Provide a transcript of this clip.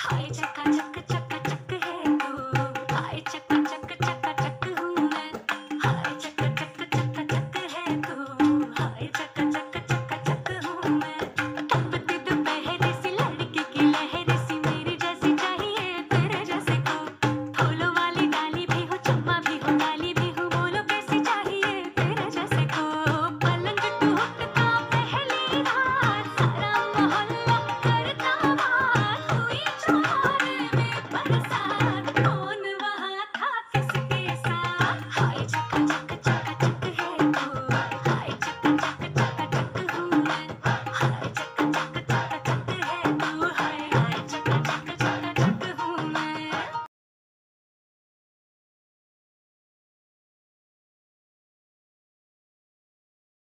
Hi, chaka, chaka, chaka.